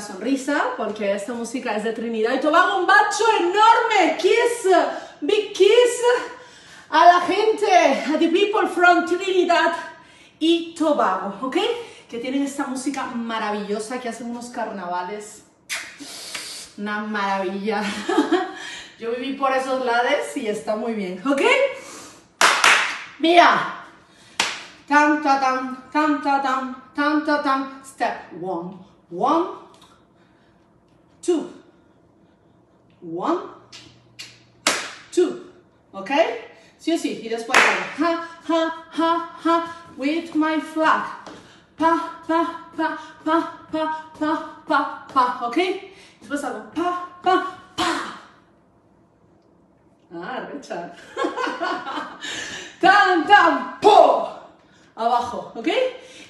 sonrisa, porque esta música es de Trinidad y Tobago. Un bacho enorme. Kiss, big kiss a la gente, a the people from Trinidad y Tobago, ¿ok? Que tienen esta música maravillosa, que hacen unos carnavales una maravilla. Yo viví por esos lados y está muy bien, ¿ok? Mira. Tan, ta, tan, tan, ta, tan, tan, ta. Step one, one, two, one, two, ¿ok? Sí o sí, y después hago ha, ha, ha, ha, with my flag. Pa, pa, pa, pa, pa, pa, pa, pa, ¿ok? Después hago pa, pa, pa. Ah, Richard. tan, tan, po. Abajo, ¿ok?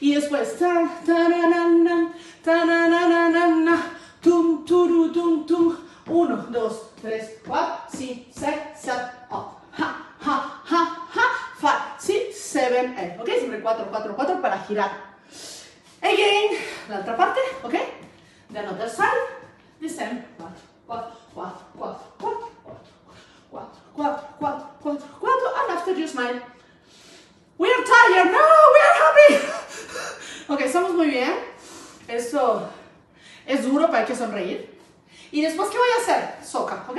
Y después tan, tananana, tananana, tum, turu, tum, tum. Uno, dos, tres, cuatro, cinco, seis, siete, ocho. Ha, ha, ha, ha. Five, six, seven, eight. ¿Ok? Siempre cuatro, cuatro, cuatro para girar. Again, la otra parte, ¿ok? The other side, the same. Cuatro, cuatro, cuatro, cuatro, cuatro, cuatro, cuatro, cuatro, cuatro, cuatro, and after you smile. We are tired, no, we are happy. Ok, estamos muy bien. Esto es duro, pero hay que sonreír. Y después, ¿qué voy a hacer? Soca, ¿ok?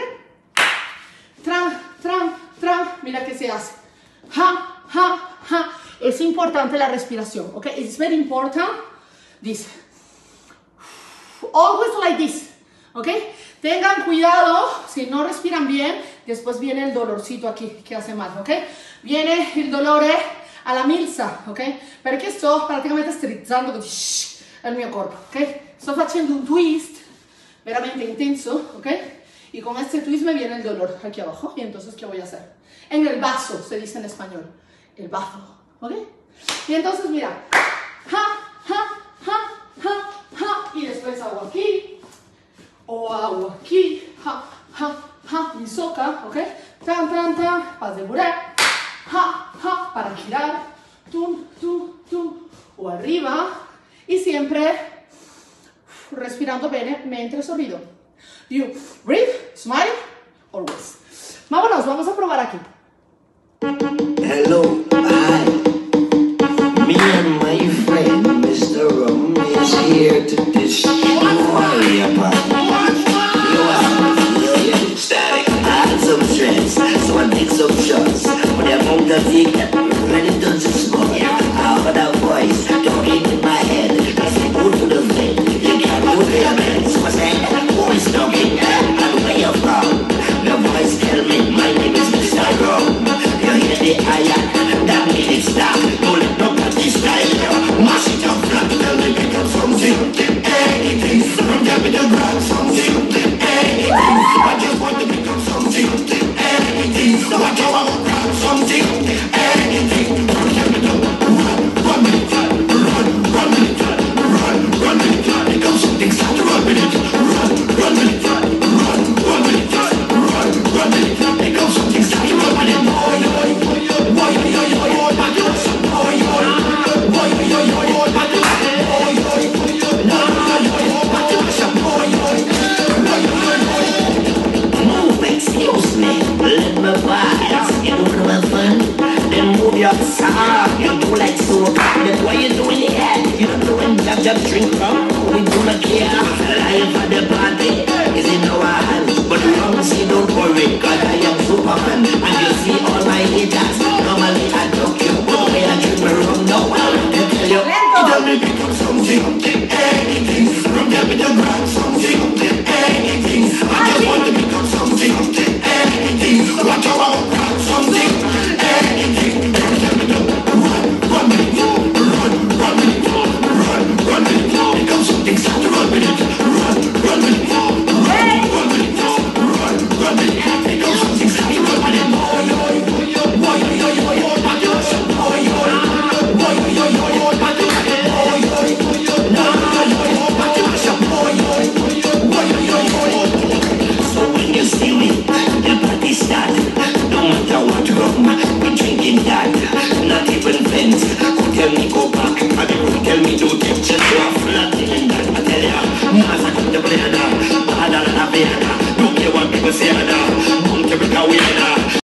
Tran, tran, tran. Mira qué se hace. Ha, ha, ha. Es importante la respiración, ¿ok? It's very important. This. Always like this, ¿ok? Tengan cuidado, si no respiran bien, después viene el dolorcito aquí que hace mal, ¿ok? Viene il dolore alla milza, ¿ok? Perché sto praticamente strizzando così il mio corpo, ¿ok? Sto facendo un twist veramente intenso, ¿ok? Y con este twist me viene el dolor aquí abajo. Y entonces, ¿qué voy a hacer? En el vaso, se dice en español. El vaso, ¿ok? Y entonces, mira. Ja, ja, ja, ja, ja. Y después hago aquí. O hago aquí. Ja, ja, ja. Mi soca, ¿ok? Tan, tan, tan. Para asegurar. Ja, ja. Para girar. Tum, tum, tum. O arriba. Y siempre respirando bene mentre sorrido. You breathe, smile, always. Vámonos, vamos a probar aquí. Hello, hi. Me and my friend, Mr. Rum, is here to destroy. I had some stress, so I take some shots. But I won't get ready to